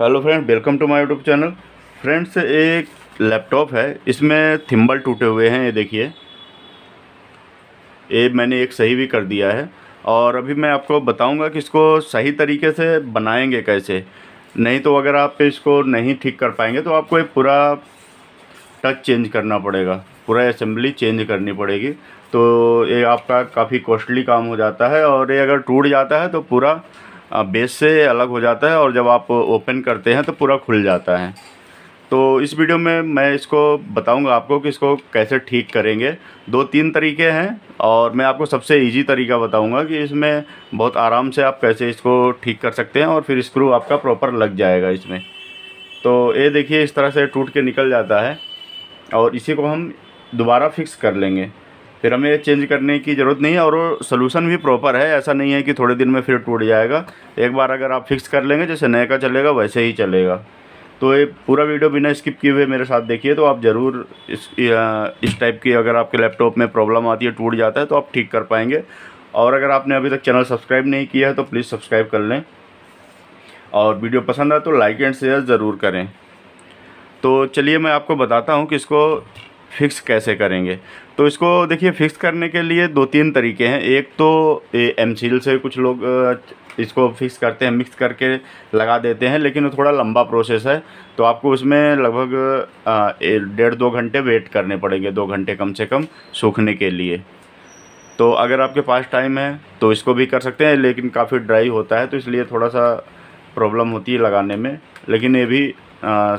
Hello friend, welcome to my YouTube channel. Friends एक laptop है, इसमें थिम्बल टूटे हुए हैं, ये देखिए। ये मैंने एक सही भी कर दिया है। और अभी मैं आपको बताऊँगा कि इसको सही तरीके से बनाएँगे कैसे। नहीं तो अगर आप इसको नहीं ठीक कर पाएँगे तो आपको एक पूरा टच चेंज करना पड़ेगा। पूरा असेंबली चेंज करनी पड़ेगी। तो ये आपका काफ़ी कॉस्टली काम हो जाता है, और ये अगर टूट जाता है तो पूरा बेस से अलग हो जाता है और जब आप ओपन करते हैं तो पूरा खुल जाता है। तो इस वीडियो में मैं इसको बताऊँगा आपको कि इसको कैसे ठीक करेंगे। दो तीन तरीके हैं और मैं आपको सबसे इजी तरीका बताऊँगा कि इसमें बहुत आराम से आप कैसे इसको ठीक कर सकते हैं और फिर स्क्रू आपका प्रॉपर लग जाएगा इसमें। तो ये देखिए इस तरह से टूट के निकल जाता है और इसी को हम दोबारा फिक्स कर लेंगे। फिर हमें चेंज करने की ज़रूरत नहीं है और सोल्यूशन भी प्रॉपर है। ऐसा नहीं है कि थोड़े दिन में फिर टूट जाएगा। एक बार अगर आप फिक्स कर लेंगे, जैसे नए का चलेगा, वैसे ही चलेगा। तो ये पूरा वीडियो बिना स्किप किए हुए मेरे साथ देखिए तो आप ज़रूर इस इस टाइप की अगर आपके लैपटॉप में प्रॉब्लम आती है, टूट जाता है तो आप ठीक कर पाएँगे। और अगर आपने अभी तक चैनल सब्सक्राइब नहीं किया है तो प्लीज़ सब्सक्राइब कर लें। और वीडियो पसंद आए तो लाइक एंड शेयर ज़रूर करें। तो चलिए मैं आपको बताता हूँ कि इसको फिक्स कैसे करेंगे? तो इसको देखिए फिक्स करने के लिए दो तीन तरीके हैं। एक तो एम सील से कुछ लोग इसको फिक्स करते हैं मिक्स करके लगा देते हैं लेकिन वो थोड़ा लंबा प्रोसेस है। तो आपको उसमें लगभग डेढ़ दो घंटे वेट करने पड़ेंगे दो घंटे कम से कम सूखने के लिए। तो अगर आपके पास टाइम है तो इसको भी कर सकते हैं लेकिन काफ़ी ड्राई होता है तो इसलिए थोड़ा सा प्रॉब्लम होती है लगाने में। लेकिन ये भी आ,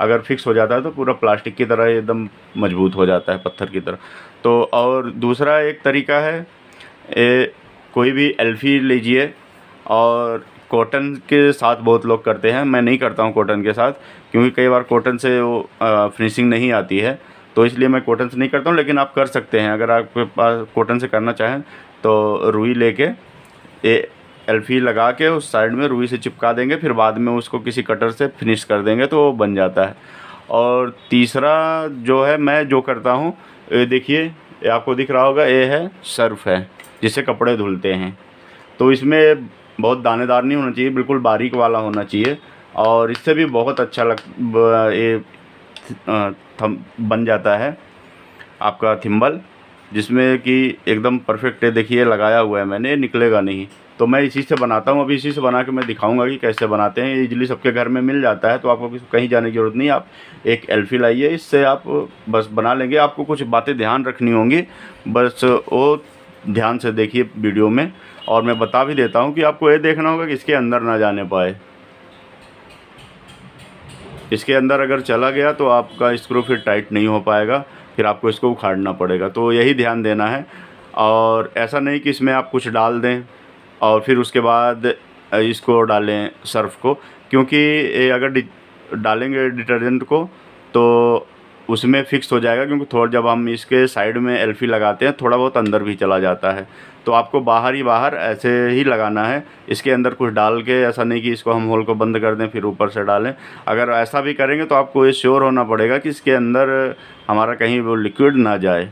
अगर फिक्स हो जाता है तो पूरा प्लास्टिक की तरह एकदम मज़बूत हो जाता है पत्थर की तरह। तो और दूसरा एक तरीका है ए, कोई भी एल्फ़ी लीजिए और कॉटन के साथ बहुत लोग करते हैं। मैं नहीं करता हूँ कॉटन के साथ क्योंकि कई बार कॉटन से वो फिनिशिंग नहीं आती है। तो इसलिए मैं कॉटन से नहीं करता हूँ लेकिन आप कर सकते हैं। अगर आपके पास कॉटन से करना चाहें तो रुई लेके एल्फी लगा के उस साइड में रुई से चिपका देंगे, फिर बाद में उसको किसी कटर से फिनिश कर देंगे तो वो बन जाता है। और तीसरा जो है, मैं जो करता हूँ देखिए आपको दिख रहा होगा, ये है सर्फ है जिससे कपड़े धुलते हैं। तो इसमें बहुत दानेदार नहीं होना चाहिए, बिल्कुल बारीक वाला होना चाहिए, और इससे भी बहुत अच्छा लग ये थम, बन जाता है आपका थिम्बल जिसमें कि एकदम परफेक्ट है, देखिए, लगाया हुआ है मैंने, निकलेगा नहीं। तो मैं इसी से बनाता हूँ, अभी इसी से बना के मैं दिखाऊँगा कि कैसे बनाते हैं। इजली सबके घर में मिल जाता है तो आपको कहीं जाने की ज़रूरत नहीं, आप एक एल्फी लाइए, इससे आप बस बना लेंगे। आपको कुछ बातें ध्यान रखनी होंगी, बस वो ध्यान से देखिए वीडियो में। और मैं बता भी देता हूँ कि आपको ये देखना होगा कि इसके अंदर ना जाने पाए। इसके अंदर अगर चला गया तो आपका स्क्रू फिर टाइट नहीं हो पाएगा। फिर आपको इसको उखाड़ना पड़ेगा। तो यही ध्यान देना है। और ऐसा नहीं कि इसमें आप कुछ डाल दें और फिर उसके बाद इसको डालें सर्फ को, क्योंकि अगर डालेंगे डिटर्जेंट को तो उसमें फ़िक्स हो जाएगा क्योंकि थोड़ा जब हम इसके साइड में एल्फी लगाते हैं, थोड़ा बहुत अंदर भी चला जाता है। तो आपको बाहर ही बाहर ऐसे ही लगाना है। इसके अंदर कुछ डाल के, ऐसा नहीं कि इसको हम होल को बंद कर दें, फिर ऊपर से डालें। अगर ऐसा भी करेंगे तो आपको ये श्योर होना पड़ेगा कि इसके अंदर हमारा कहीं वो लिक्विड ना जाए।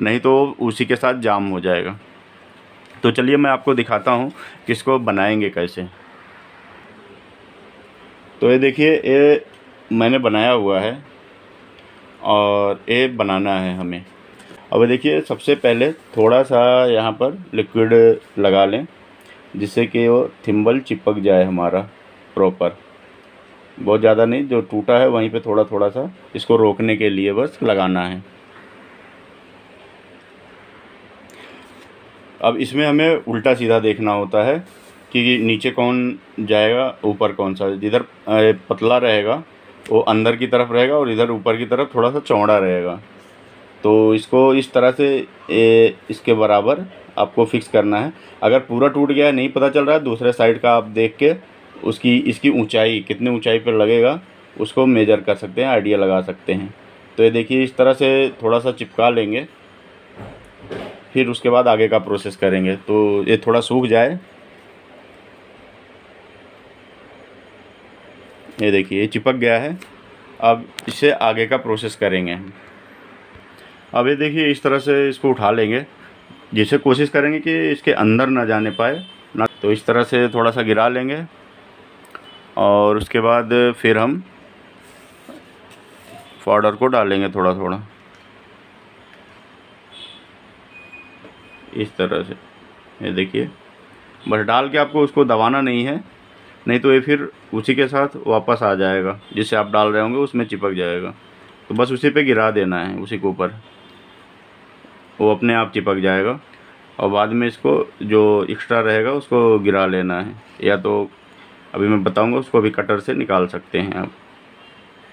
नहीं तो उसी के साथ जाम हो जाएगा। तो चलिए मैं आपको दिखाता हूँ कि इसको बनाएँगे कैसे। तो ये देखिए, ये मैंने बनाया हुआ है। और ये बनाना है हमें। अब देखिए, सबसे पहले थोड़ा सा यहाँ पर लिक्विड लगा लें, जिससे कि वो थिम्बल चिपक जाए हमारा प्रॉपर बहुत ज़्यादा नहीं, जो टूटा है वहीं पे थोड़ा थोड़ा सा इसको रोकने के लिए बस लगाना है। अब इसमें हमें उल्टा सीधा देखना होता है कि नीचे कौन जाएगा, ऊपर कौन सा। जिधर पतला रहेगा वो अंदर की तरफ़ रहेगा और इधर ऊपर की तरफ़ थोड़ा सा चौड़ा रहेगा। तो इसको इस तरह से ए, इसके बराबर आपको फिक्स करना है। अगर पूरा टूट गया है नहीं पता चल रहा है दूसरे साइड का आप देख के उसकी इसकी ऊंचाई कितनी ऊंचाई पर लगेगा उसको मेजर कर सकते हैं आइडिया लगा सकते हैं। तो ये देखिए इस तरह से थोड़ा सा चिपका लेंगे फिर उसके बाद आगे का प्रोसेस करेंगे। तो ये थोड़ा सूख जाए ये देखिए, ये चिपक गया है। अब इसे आगे का प्रोसेस करेंगे। अब ये देखिए, इस तरह से इसको उठा लेंगे। जिसे कोशिश करेंगे कि इसके अंदर ना जाने पाए, ना तो इस तरह से थोड़ा सा गिरा लेंगे। और उसके बाद फिर हम पाउडर को डालेंगे थोड़ा थोड़ा। इस तरह से। ये देखिए, बस डाल के आपको उसको दबाना नहीं है। नहीं तो ये फिर उसी के साथ वापस आ जाएगा। जिससे आप डाल रहे होंगे, उसमें चिपक जाएगा। तो बस उसी पे गिरा देना है, उसी के ऊपर। वो अपने आप चिपक जाएगा। और बाद में इसको जो एक्स्ट्रा रहेगा, उसको गिरा लेना है। या तो अभी मैं बताऊँगा, उसको भी कटर से निकाल सकते हैं आप।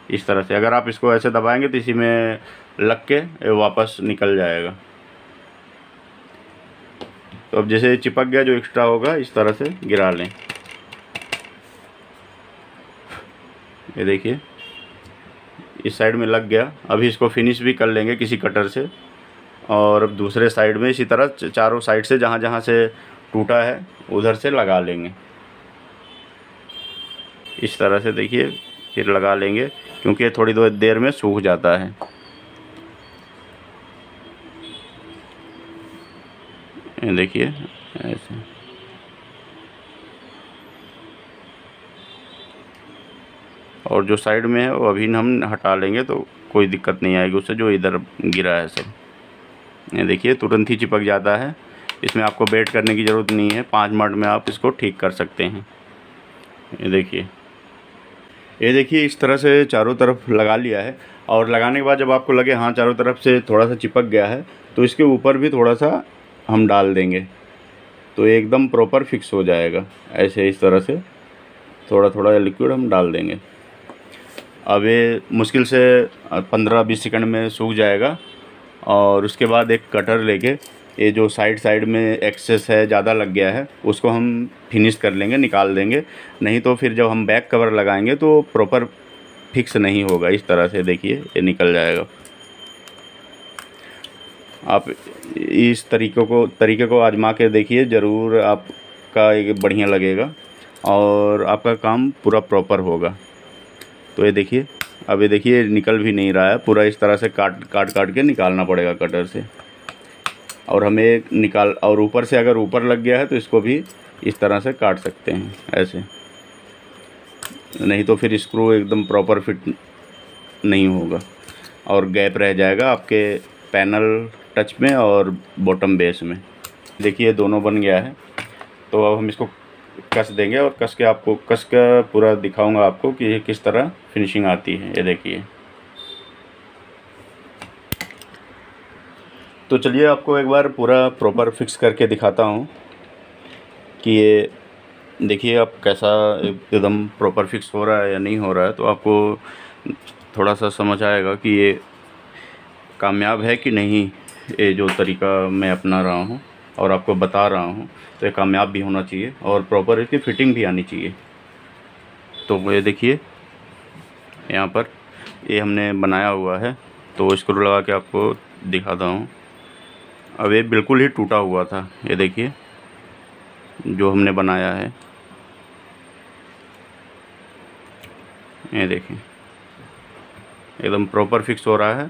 इस तरह से। अगर आप इसको ऐसे दबाएँगे तो इसी में लग के वापस निकल जाएगा। तो अब जैसे चिपक गया, जो एक्स्ट्रा होगा, इस तरह से गिरा लें। ये देखिए। इस साइड में लग गया। अभी इसको फिनिश भी कर लेंगे किसी कटर से। और दूसरे साइड में इसी तरह चारों साइड से जहाँ जहाँ से टूटा है, उधर से लगा लेंगे। इस तरह से देखिए, फिर लगा लेंगे, क्योंकि थोड़ी देर में सूख जाता है। देखिए, ऐसे। और जो साइड में है, वो अभी हम हटा लेंगे तो कोई दिक्कत नहीं आएगी उससे, जो इधर गिरा है सब। ये देखिए, तुरंत ही चिपक जाता है। इसमें आपको वेट करने की ज़रूरत नहीं है। पाँच मिनट में आप इसको ठीक कर सकते हैं। ये देखिए। ये देखिए, इस तरह से चारों तरफ़ लगा लिया है। और लगाने के बाद जब आपको लगे हाँ चारों तरफ़ से थोड़ा सा चिपक गया है तो इसके ऊपर भी थोड़ा सा हम डाल देंगे। तो एकदम प्रॉपर फिक्स हो जाएगा। ऐसे इस तरह से थोड़ा थोड़ा लिक्विड हम डाल देंगे। अब ये मुश्किल से पंद्रह बीस सेकंड में सूख जाएगा। और उसके बाद एक कटर लेके, ये जो साइड साइड में एक्सेस है, ज़्यादा लग गया है, उसको हम फिनिश कर लेंगे, निकाल देंगे। नहीं तो फिर जब हम बैक कवर लगाएँगे तो प्रॉपर फिक्स नहीं होगा। इस तरह से देखिए, ये निकल जाएगा। आप इस तरीक़ों को, तरीके को आजमा के देखिए, ज़रूर आपका ये बढ़िया लगेगा। और आपका काम पूरा प्रॉपर होगा। तो ये देखिए, अब ये देखिए निकल भी नहीं रहा है। पूरा इस तरह से काट काट काट के निकालना पड़ेगा कटर से। और हमें निकाल, और ऊपर से अगर ऊपर लग गया है तो इसको भी इस तरह से काट सकते हैं, ऐसे। नहीं तो फिर स्क्रू एकदम प्रॉपर फिट नहीं होगा। और गैप रह जाएगा आपके पैनल टच में और बॉटम बेस में। देखिए दोनों बन गया है। तो अब हम इसको कस देंगे और कस के आपको, कस का पूरा दिखाऊँगा आपको कि ये किस तरह फिनिशिंग आती है, ये देखिए। तो चलिए आपको एक बार पूरा प्रॉपर फिक्स करके दिखाता हूँ कि ये, देखिए आप कैसा एकदम प्रॉपर फिक्स हो रहा है या नहीं हो रहा है तो आपको थोड़ा सा समझ आएगा कि ये कामयाब है कि नहीं, ये जो तरीका मैं अपना रहा हूँ। और आपको बता रहा हूँ तो ये कामयाब भी होना चाहिए और प्रॉपर इसकी फ़िटिंग भी आनी चाहिए। तो ये देखिए, यहाँ पर ये हमने बनाया हुआ है तो स्क्रू लगा के आपको दिखाता हूँ। अब ये बिल्कुल ही टूटा हुआ था, ये देखिए, जो हमने बनाया है। ये देखिए, एकदम प्रॉपर फिक्स हो रहा है।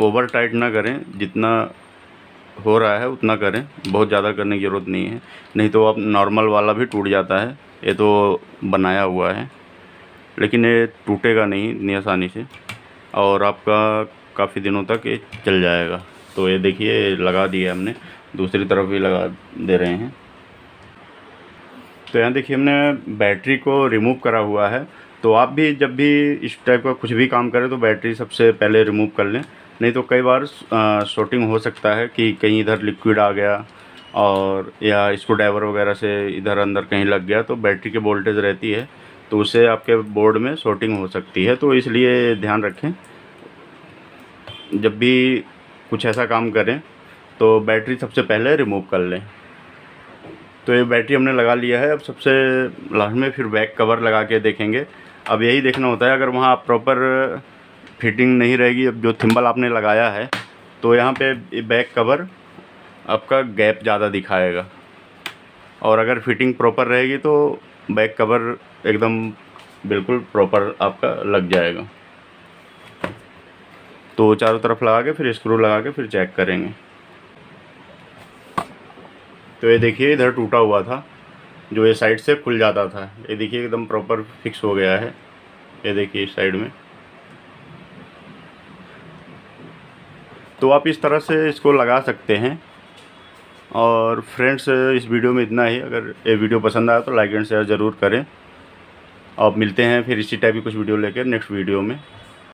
ओवर टाइट ना करें, जितना हो रहा है, उतना करें। बहुत ज़्यादा करने की ज़रूरत नहीं है। नहीं तो अब नॉर्मल वाला भी टूट जाता है। ये तो बनाया हुआ है। लेकिन ये टूटेगा नहीं, इतनी आसानी से। और आपका काफ़ी दिनों तक ये चल जाएगा। तो ये देखिए लगा दिया हमने। दूसरी तरफ़ भी लगा दे रहे हैं। तो यहाँ देखिए, हमने बैटरी को रिमूव करा हुआ है। तो आप भी जब भी इस टाइप का कुछ भी काम करें तो बैटरी सबसे पहले रिमूव कर लें। नहीं तो कई बार शॉर्टिंग हो सकता है कि कहीं इधर लिक्विड आ गया और, या स्क्रू ड्राइवर वगैरह से इधर अंदर कहीं लग गया तो बैटरी की वोल्टेज रहती है तो उससे आपके बोर्ड में शॉर्टिंग हो सकती है। तो इसलिए ध्यान रखें, जब भी कुछ ऐसा काम करें तो बैटरी सबसे पहले रिमूव कर लें। तो ये बैटरी हमने लगा लिया है, अब सबसे लास्ट में फिर बैक कवर लगा के देखेंगे। अब यही देखना होता है, अगर वहाँ आप प्रॉपर फिटिंग नहीं रहेगी, अब जो थिम्बल आपने लगाया है तो यहाँ पे बैक कवर आपका गैप ज़्यादा दिखाएगा। और अगर फिटिंग प्रॉपर रहेगी तो बैक कवर एकदम बिल्कुल प्रॉपर आपका लग जाएगा। तो चारों तरफ़ लगा के, फिर स्क्रू लगा के, फिर चेक करेंगे। तो ये देखिए, इधर टूटा हुआ था, जो ये साइड से खुल जाता था। ये देखिए, एकदम प्रॉपर फिक्स हो गया है। ये देखिए, इस साइड में। तो आप इस तरह से इसको लगा सकते हैं। और फ्रेंड्स, इस वीडियो में इतना ही। अगर ये वीडियो पसंद आया तो लाइक एंड शेयर ज़रूर करें। और मिलते हैं फिर इसी टाइप की कुछ वीडियो लेकर नेक्स्ट वीडियो में।